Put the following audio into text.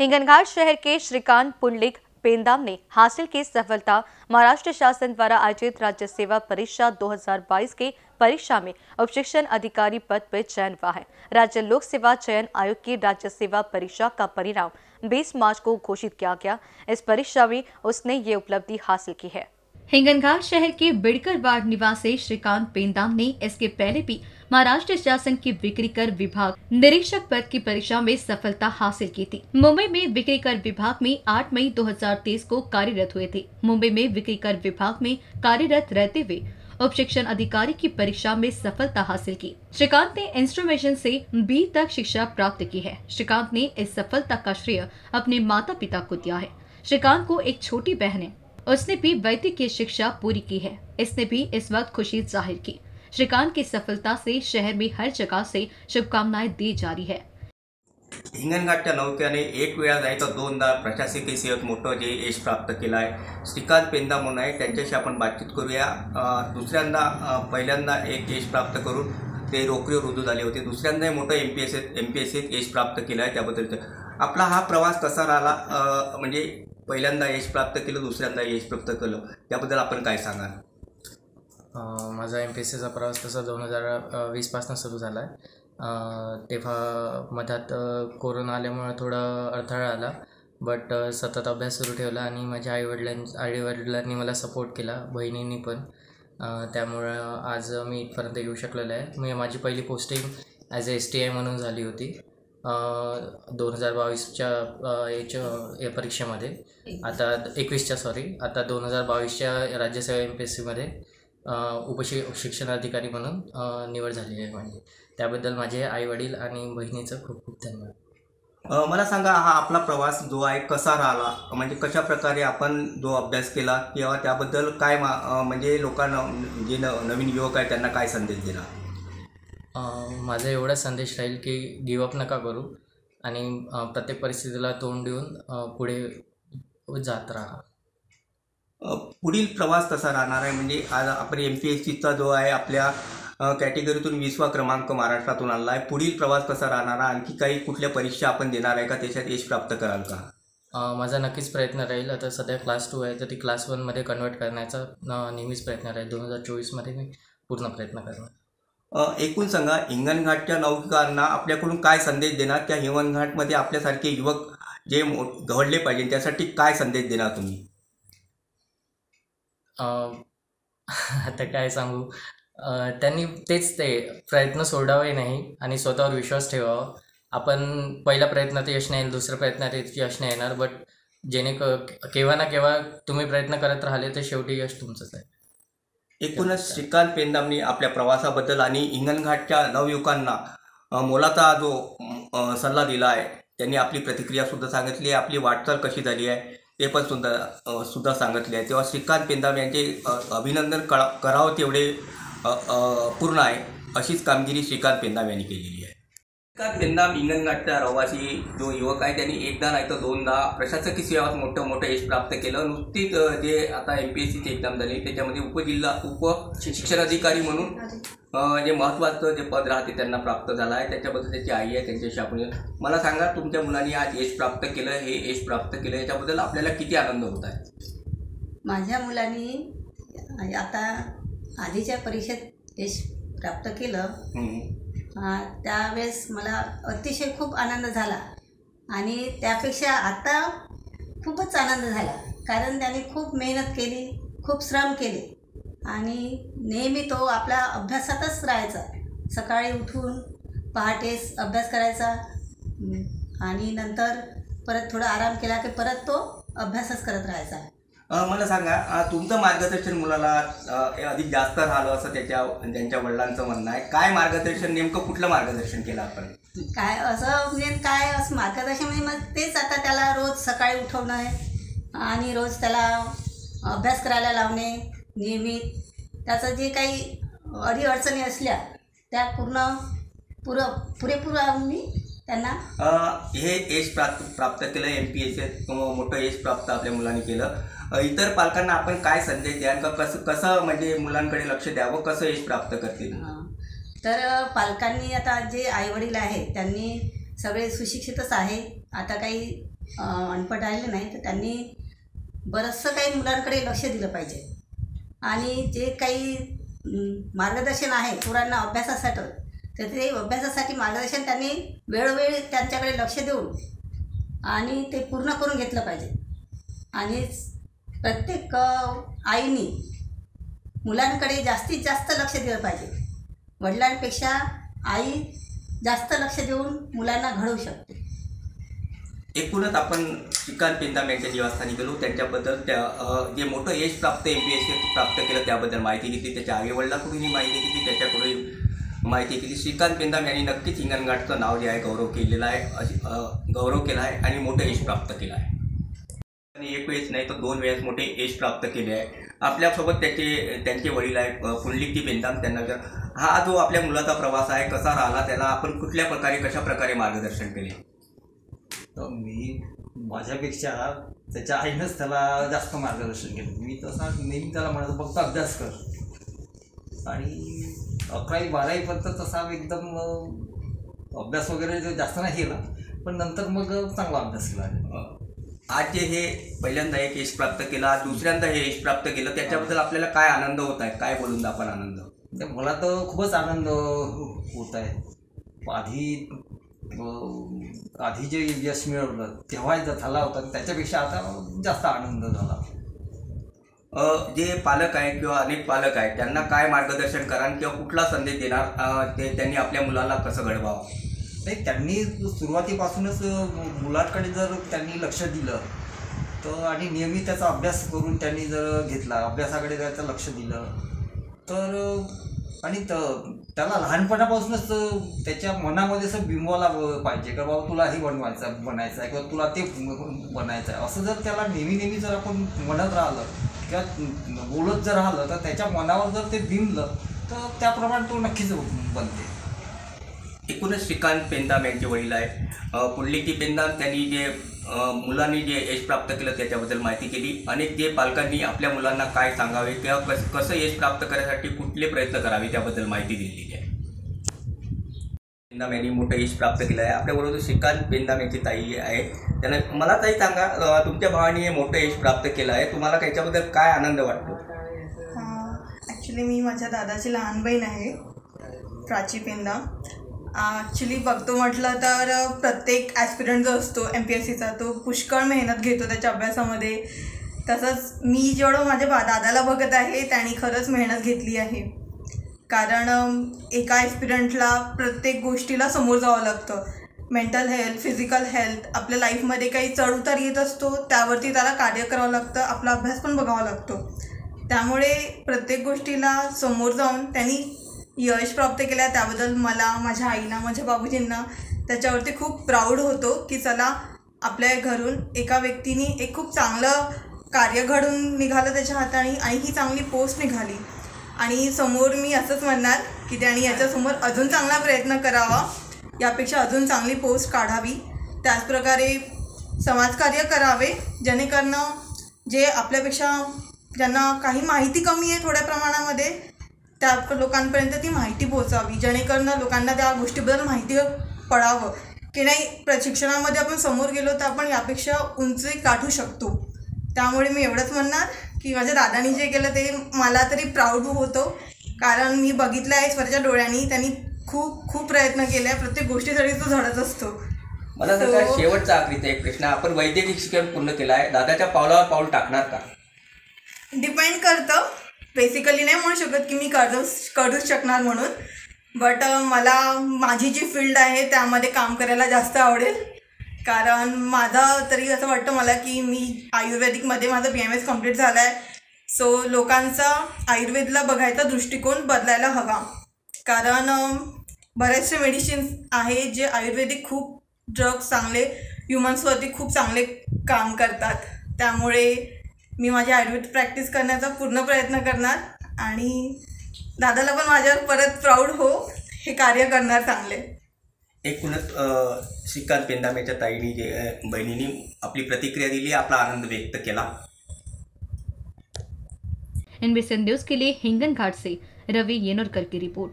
हिंगनघाट शहर के श्रीकांत पुंडलिक पेंदाम ने हासिल की सफलता महाराष्ट्र शासन द्वारा आयोजित राज्य सेवा परीक्षा 2022 के परीक्षा में उप शिक्षण अधिकारी पद पर चयन हुआ है। राज्य लोक सेवा चयन आयोग की राज्य सेवा परीक्षा का परिणाम 20 मार्च को घोषित किया गया। इस परीक्षा में उसने ये उपलब्धि हासिल की है। हिंगनघाट शहर के बिड़कर वार्ड निवासी श्रीकांत पेंदाम ने इसके पहले भी महाराष्ट्र शासन की बिक्री कर विभाग निरीक्षक पद की परीक्षा में सफलता हासिल की थी। मुंबई में बिक्री कर विभाग में 8 मई 2023 को कार्यरत हुए थे। मुंबई में बिक्री कर विभाग में कार्यरत रहते हुए उप शिक्षण अधिकारी की परीक्षा में सफलता हासिल की। श्रीकांत ने इंस्ट्रोमेशन से बी तक शिक्षा प्राप्त की है। श्रीकांत ने इस सफलता का श्रेय अपने माता पिता को दिया है। श्रीकांत को एक छोटी बहन है। उसने भी वैद्यकीय शिक्षा पूरी की है। इसने भी इस वक्त खुशी ज़ाहिर की। श्रीकांत की सफलता से शहर में हर जगह से शुभकामनाएँ दी जा रही है। हिंगणघाटच्या नौक्याने एक वेळा नाही तर दोनदा प्रशासकीय सेवेत मोठं जे यश प्राप्त केलं आहे श्रीकांत पेंदा म्हणून आहे त्यांच्याशी आपण बातचीत करूया. दुसऱ्यांदा पहिल्यांदा एक यश प्राप्त करून ते नोकरीवर रुजू झाले होते. दुसऱ्यांदाही मोठं M P S M P S सीत यश प्राप्त केलं आहे त्याबद्दल हा प्रवास कसा राहिला? अ, म्हणजे पहिल्यांदा यश प्राप्त केलं दुसऱ्यांदा यश प्राप्त केलं. त्याबद्दल आपण काय सांगाल? माझा एम पी एस सीचा प्रवास तसा दोन हजार वीसपासून सुरू झाला आहे तेव्हा मधात कोरोना आल्यामुळं थोडं अडथळा आला. बट सतत अभ्यास सुरू ठेवला आणि माझ्या आईवडिलां आईवडिलांनी मला सपोर्ट केला बहिणींनी पण. त्यामुळं आज मी इथपर्यंत येऊ शकलेलो आहे. मी माझी पहिली posting as a S T I म्हणून झाली होती. दोन हजार बावीसच्या याच्या या परीक्षेमध्ये. आता एकवीसच्या सॉरी आता दोन हजार बावीसच्या राज्यसेवा एम पी एस सीमध्ये उपशि शिक्षणाधिकारी म्हणून निवड झालेली आहे माझी. त्याबद्दल माझे आईवडील आणि बहिणीचं खूप खूप धन्यवाद. मला सांगा हा आपला प्रवास जो आहे कसा राहिला? म्हणजे कशा प्रकारे आपण जो अभ्यास केला किंवा त्याबद्दल काय मा म्हणजे लोकांना जे न नवीन युवक आहे त्यांना काय संदेश दिला? माझा एवढाच संदेश राहील की गिवअप नका करू आणि प्रत्येक परिस्थितीला तोंड देऊन पुढे जात राहा. पुढील प्रवास कसा राहणार आहे. म्हणजे आज आपण एम पी एस सीचा जो आहे आपल्या कॅटेगरीतून वीसवा क्रमांक महाराष्ट्रातून आणला आहे. पुढील प्रवास कसा राहणार आहे. आणखी काही कुठल्या परीक्षा आपण देणार आहे का? त्याच्यात यश प्राप्त कराल का? माझा नक्कीच प्रयत्न राहील. आता सध्या क्लास टू आहे तर ती क्लास वनमध्ये कन्वर्ट करण्याचा नेहमीच प्रयत्न राहील. दोन हजार चोवीसमध्ये मी पूर्ण प्रयत्न करणार. एकूण सांगा हिंगणघाटच्या नौकांना आपल्याकडून काय संदेश देणार? त्या हिंगणघाटमध्ये आपल्यासारखे युवक जे मो घडले पाहिजे त्यासाठी काय संदेश देणार तुम्ही? आता काय सांगू? त्यांनी तेच ते प्रयत्न सोडावे नाही आणि स्वतःवर विश्वास ठेवावा. आपण पहिल्या प्रयत्नात यश नाही दुसऱ्या प्रयत्नात यश नाही येणार बट जेणे केव्हा ना केव्हा तुम्ही प्रयत्न करत राहिले तर शेवटी यश तुमचंच आहे. एकूणच श्रीकांत पेंदामनी आपल्या प्रवासाबद्दल आणि हिंगणघाटच्या नवयुवकांना मोलाचा जो सल्ला दिला आहे त्यांनी आपली प्रतिक्रिया सुद्धा सांगितली आहे आपली वाटचाल कशी झाली आहे ते पण सुद्धा सुद्धा सांगितले आहे. तेव्हा श्रीकांत पेंदाम यांचे अभिनंदन करा करावं तेवढे पूर्ण आहे अशीच कामगिरी श्रीकांत पेंदाम यांनी केलेली आहे. श्रीकांत पेंदाम हिंगणघाटचा रहिवासी जो युवक आहे त्यांनी एकदा नाही तर दोनदा प्रशासकीय सेवात मोठं मोठं यश प्राप्त केलं. नुकतीच जे आता एम पी एस सीची एक्झाम झाली त्याच्यामध्ये उपजिल्हा उप शिक्षणाधिकारी म्हणून जे महत्त्वाचं जे पद राहते त्यांना प्राप्त झालं आहे. त्याच्याबद्दल त्याची आई आहे त्यांच्याशी आपण मला सांगा तुमच्या मुलांनी आज यश प्राप्त केलं हे यश प्राप्त केलं याच्याबद्दल आपल्याला किती आनंद होत आहे? माझ्या मुलांनी आता आधीच्या परीक्षेत यश प्राप्त केलं. त्यावेळेस मला अतिशय खूप आनंद झाला. आणि त्यापेक्षा आता खूपच आनंद झाला. कारण त्याने खूप मेहनत केली खूप श्रम केले. आणि नेहमी तो आपला अभ्यासातच राहायचा. सकाळी उठून पहाटेस अभ्यास करायचा. आणि नंतर परत थोडा आराम केला की परत तो अभ्यासच करत राहायचा. मला सांगा तुमचं मार्गदर्शन मुलाला अधिक जास्त राहिलं असं त्याच्या त्यांच्या वडिलांचं म्हणणं आहे. काय मार्गदर्शन नेमकं कुठलं मार्गदर्शन केलं आपण? काय असं म्हणजे काय असं मार्गदर्शन म्हणजे मग तेच आता त्याला रोज सकाळी उठवणं आहे आणि रोज त्याला अभ्यास करायला लावणे नियमित त्याचं जे काही अडीअडचणी असल्या त्या पूर्ण पुर पुरेपूर मी त्यांना हे यश प्राप्त प्राप्त केलं एम पी एस मोठं यश प्राप्त आपल्या मुलांनी केलं. इतर पालकांना आपण काय संदेश द्याल? का कसं कसं म्हणजे मुलांकडे लक्ष द्यावं? कसं यश प्राप्त करतील? तर पालकांनी आता जे आईवडील आहेत त्यांनी सगळे सुशिक्षितच आहे. आता काही अनपट राहिले नाही तर त्यांनी बरंचसं काही मुलांकडे लक्ष दिलं पाहिजे. आणि जे काही मार्गदर्शन आहे पोरांना अभ्यासासाठी तर ते अभ्यासासाठी मार्गदर्शन त्यांनी वेळोवेळी त्यांच्याकडे लक्ष देऊन आणि ते पूर्ण करून घेतलं पाहिजे. आणि प्रत्येक आईने आईनी मुलांकडे जास्तीत जास्त लक्ष दिलं पाहिजे. वडिलांपेक्षा आई जास्त लक्ष देऊन मुलांना घडवू शकते. एकूणच आपण श्रीकांत पेंदाम यांच्या जीवास्थानी गेलो. त्यांच्याबद्दल त्या जे मोठं यश प्राप्त एम पी एस सी प्राप्त केलं त्याबद्दल माहिती घेतली. त्याच्या आईवडिलांकडूनही माहिती घेतली. त्याच्याकडून माहिती घेतली. श्रीकांत पेंदाम यांनी नक्कीच हिंगणघाटचं नाव जे आहे गौरव केलेलं आहे. गौरव केला आहे आणि मोठं यश प्राप्त केलं आहे. एक वेळेस नाही तर दोन वेळेस मोठे यश प्राप्त केले आहे. आपल्यासोबत त्याचे त्यांचे वडील आहेत पुंडलिकजी बेंदाम त्यांना विचार हा जो आपल्या मुलाचा प्रवास आहे कसा राहिला त्याला आपण कुठल्या प्रकारे कशा प्रकारे मार्गदर्शन केले? तर मी माझ्यापेक्षा त्याच्या आईनंच त्याला जास्त मार्गदर्शन केलं. मी तसा नेहमी त्याला म्हणतो फक्त अभ्यास कर. आणि अकरावी बारावीपर्यंत तसा एकदम अभ्यास वगैरे जास्त नाही केला. पण नंतर मग चांगला अभ्यास केला. आज जे हे पहिल्यांदा एक यश प्राप्त केला दुसऱ्यांदा हे यश प्राप्त केलं त्याच्याबद्दल आपल्याला काय आनंद होत आहे? काय बोलून आपण आनंद? म्हणजे मला तर खूपच आनंद होत आहे. आधी आधी जे यश मिळवलं तेव्हा झाला होता त्याच्यापेक्षा आता जास्त आनंद झाला. जे पालक आहेत किंवा अनेक पालक आहेत त्यांना काय मार्गदर्शन कराल किंवा कुठला संदेश देणार ते त्यांनी आपल्या मुलाला कसं घडवावं? नाही त्यांनी सुरुवातीपासूनच मु- मुलांकडे जर त्यांनी लक्ष दिलं तर आणि नियमित त्याचा अभ्यास करून त्यांनी जर घेतला अभ्यासाकडे त्याचं लक्ष दिलं तर आणि त त्याला लहानपणापासूनच त्याच्या मनामध्ये असं बिंबवायला पाहिजे का बाबा तुला हे बनवायचं बनायचं आहे किंवा तुला ते बनायचं आहे असं जर त्याला नेहमी नेहमी जर आपण म्हणत राहिलं किंवा बोलत जर राहिलं तर त्याच्या मनावर जर ते बिंबलं तर त्याप्रमाणे तो नक्कीच बनते. एकूणच श्रीकांत पेंदाम यांचे वडील आहे पुंडलिकी पेंदाम त्यांनी जे मुलांनी जे यश प्राप्त केलं त्याच्याबद्दल माहिती केली. अनेक जे पालकांनी आपल्या मुलांना काय सांगावे किंवा कस कसं यश प्राप्त करण्यासाठी कुठले प्रयत्न करावे त्याबद्दल माहिती दिलेली आहे. पेंदाम यांनी मोठं यश प्राप्त केलं आहे. आपल्याबरोबर श्रीकांत पेंदाम यांची ताई आहे. त्यांना मला ताई सांगा तुमच्या भावाने हे मोठं यश प्राप्त केलं आहे. तुम्हाला त्याच्याबद्दल काय आनंद वाटतो? ॲक्च्युली मी माझ्या दादाची लहान बहीण आहे प्राची पेंदाम ॲक्च्युली बघतो म्हटलं तर प्रत्येक ॲस्पिरंट जो असतो एम पी एस सीचा तो पुष्कळ मेहनत घेतो त्याच्या अभ्यासामध्ये. तसंच मी जेवढं माझ्या बा दादाला बघत आहे त्याने खरंच मेहनत घेतली आहे. कारण एका ॲस्पिरंटला प्रत्येक गोष्टीला समोर जावं लागतं. मेंटल हेल्थ फिजिकल हेल्थ आपल्या लाईफमध्ये काही चढउतार येत असतो त्यावरती त्याला कार्य करावं लागतं आपला अभ्यास पण बघावा लागतो. त्यामुळे प्रत्येक गोष्टीला समोर जाऊन त्यांनी यश प्राप्त केलं त्याबद्दल मला माझ्या आईला माझ्या बाबूजींना त्याच्यावरती खूप प्राऊड होतो की चला आपल्या घरून एका व्यक्तीने एक खूप चांगलं कार्य घडून निघालं त्याच्या हाताने आणि ही चांगली पोस्ट निघाली. आणि समोर मी असंच म्हणणार की त्यांनी याच्यासमोर अजून चांगला प्रयत्न करावा. यापेक्षा अजून चांगली पोस्ट काढावी. त्याचप्रकारे समाजकार्य करावे जेणेकरून जे आपल्यापेक्षा ज्यांना काही माहिती कमी आहे थोड्या प्रमाणामध्ये त्या लोकांपर्यंत ती माहिती पोहोचावी जेणेकरून लोकांना त्या गोष्टीबद्दल माहिती पडावं की नाही प्रशिक्षणामध्ये आपण समोर गेलो तर आपण यापेक्षा उंची गाठू शकतो. त्यामुळे मी एवढंच म्हणणार की माझ्या दादानी जे केलं ते मला तरी प्राऊड होतो. कारण मी बघितलं आहे स्वतःच्या डोळ्यांनी त्यांनी खूप खूप प्रयत्न केले. आहे प्रत्येक गोष्टीसाठी तो झडत असतो. मला So- शेवटचा आखरीचा एक प्रश्न. आपण वैद्यकीय शिक्षण पूर्ण केलं आहे दादाच्या पावलावर पाऊल टाकणार का? डिपेंड करतं. बेसिकली नाही म्हणू शकत की मी करू करूच शकणार म्हणून. बट मला माझी जी फील्ड आहे त्यामध्ये काम करायला जास्त आवडेल. कारण माझं तरी असं वाटतं मला की मी आयुर्वेदिकमध्ये माझं बी एम एस कंप्लीट झालं आहे सो लोकांचा आयुर्वेदला बघायचा दृष्टिकोन बदलायला हवा. कारण बरेचसे मेडिसिन्स आहे जे आयुर्वेदिक खूप ड्रग्स चांगले ह्युमन्सवरती खूप चांगले काम करतात. त्यामुळे मी माझी आयुर्वेद प्रॅक्टिस करण्याचा पूर्ण प्रयत्न करणार आणि दादाला पण माझ्यावर परत प्राऊड हो हे कार्य करणार चांगले. एकूणच श्रीकांत पेंदामेच्या ताईनी जे बहिणीने आपली प्रतिक्रिया दिली आपला आनंद व्यक्त केला. इन न्यूज के लिए हिंगन घाट से रवि येनोरकर की रिपोर्ट.